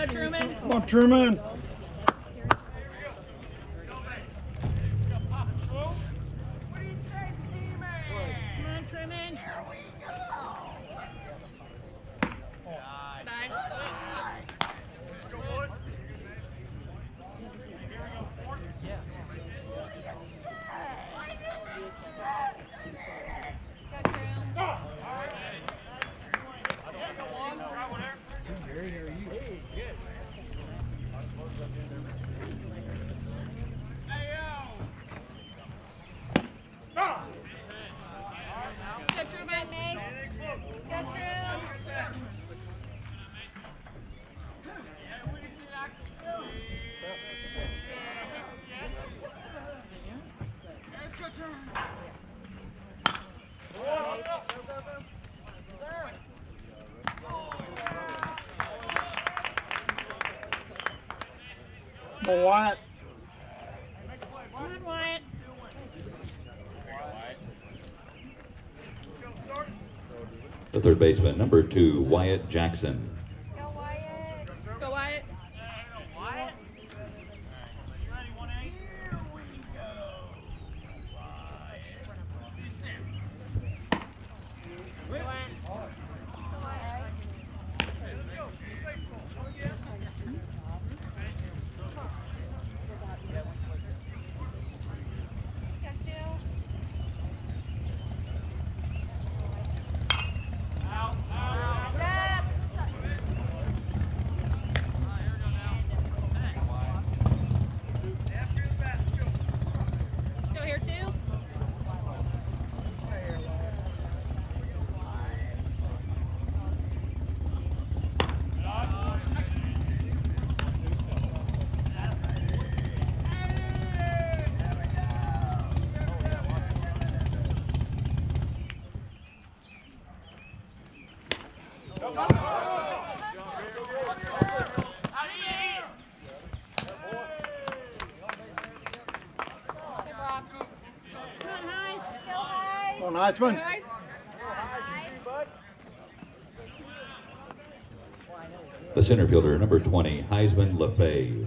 Go Truman. Come on, Truman. Come on, Truman. Nine. Go Trum. Go Truman. Go Trum. Come on, Wyatt. Come on, Wyatt. The third baseman, number two, Wyatt Jackson. Go Wyatt. Go Wyatt. Wyatt. Go Wyatt. Go two. Heads up. Go here too. Hey, Brock. The center fielder, number 20, Heisman LeFay.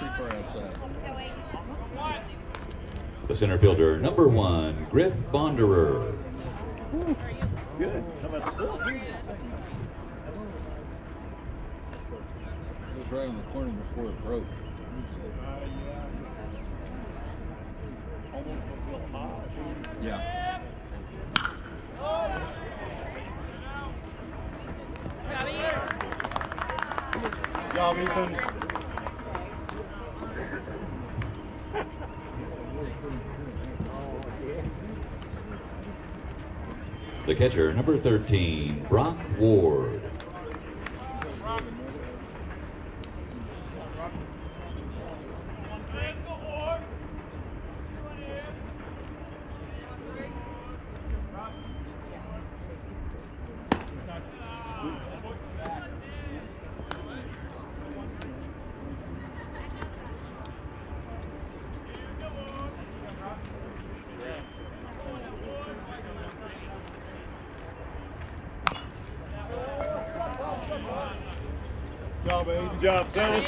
That's outside. The center fielder, number one, Griff Bonderer. Good. How about yourself? It was right on the corner before it broke. Yeah. Good job, Ethan. The catcher, number 13, Brock Ward. Job, Abe. Good job, Sam.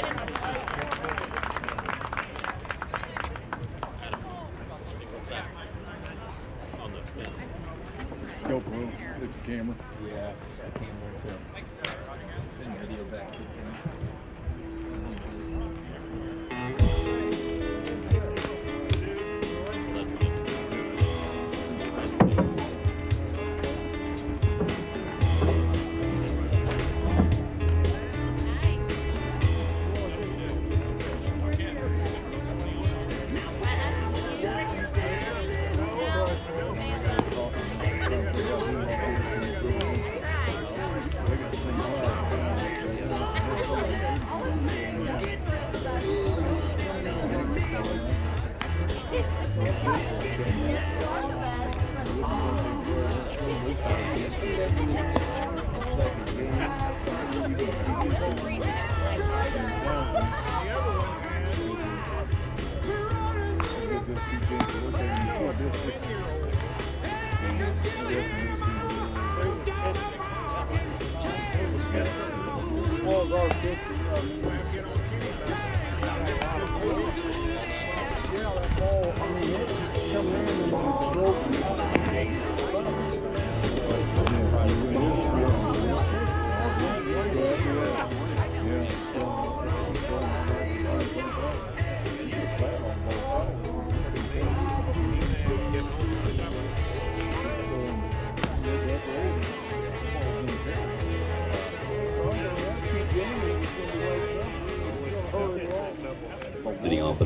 GoPro. It's a camera. Yeah. I can't work there. win here.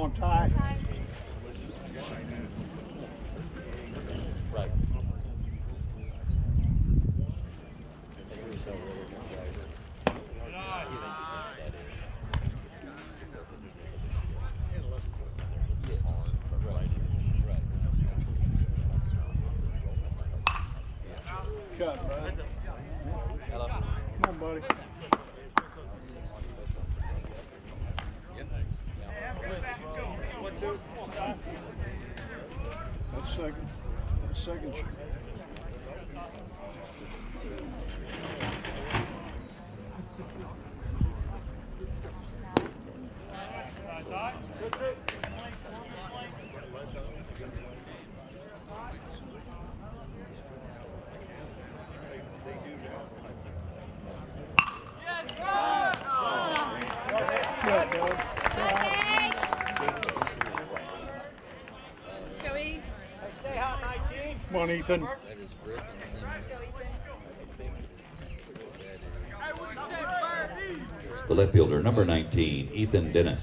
on, Ty. Right. Come on, buddy. That's second. That's second. sh- Yeah, bud. Joey. 19. On, Ethan. The left fielder, number 19, Ethan Dennis.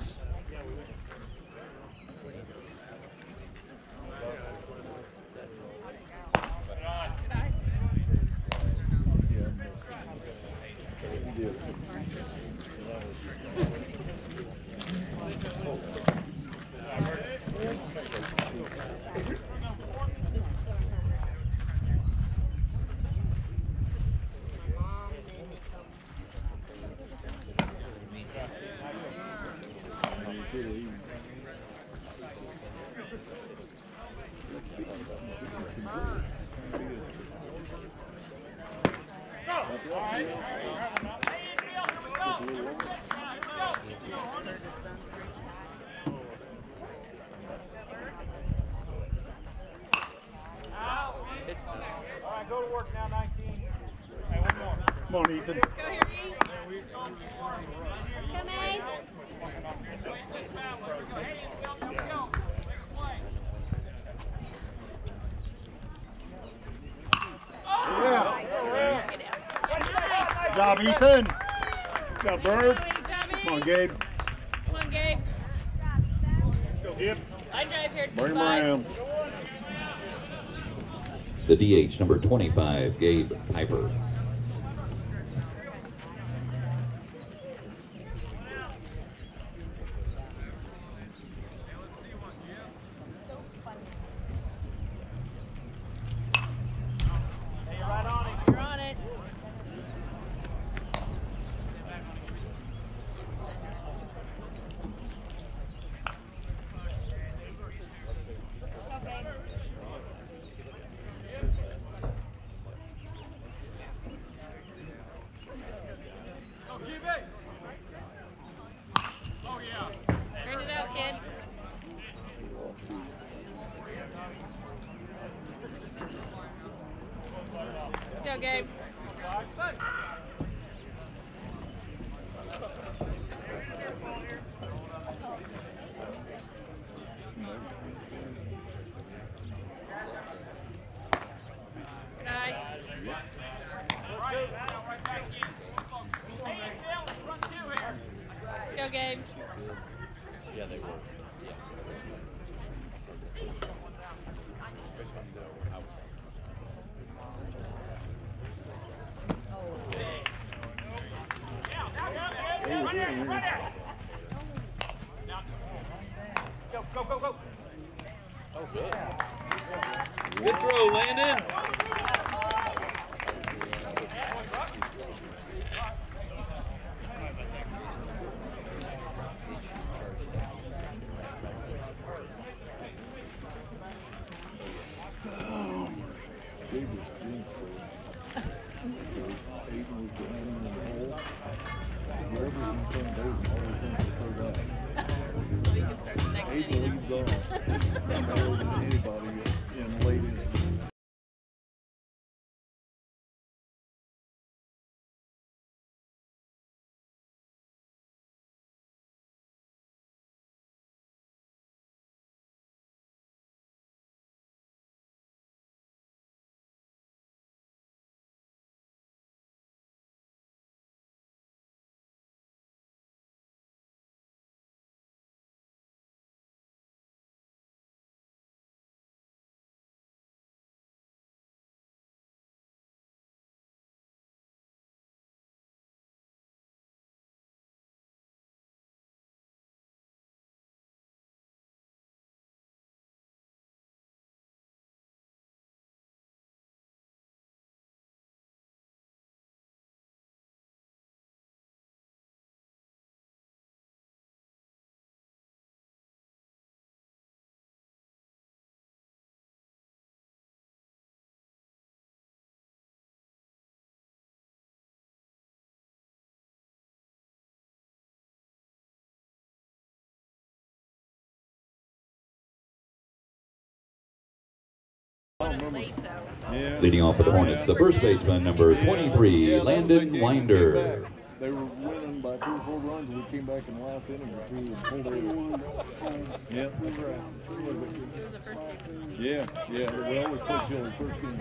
All right, go to work now, 19. Hey, one more. Come on, Ethan. Go here, E. Come, Ace. Yeah. Good job, Ethan. Good job, Bird. Good job, Come on. Gabe. Come on, Gabe. Go, Gabe. I drive here. Bring him around. The DH, number 25, Gabe Piper. Hey, you're right on him. You're on it. Turn it out, kid. Let's go, Gabe. Good night. Let's. Yeah, they were. Yeah. Go, go, go, go. Oh, good. Good throw, Landon. Leading off for the Hornets, the first baseman, number 23, Yeah, that was that Landon game. We came Winder. They were winning by three or four runs. We came back in the last inning or two and pulled it. Yeah, that's right. It was the first game of the season. Yeah, yeah. Well, we played till the first game.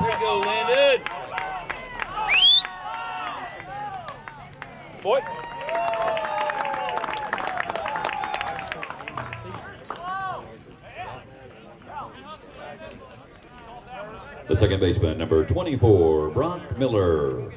There you go, Landon. Boy. The second baseman, number 24, Brock Miller.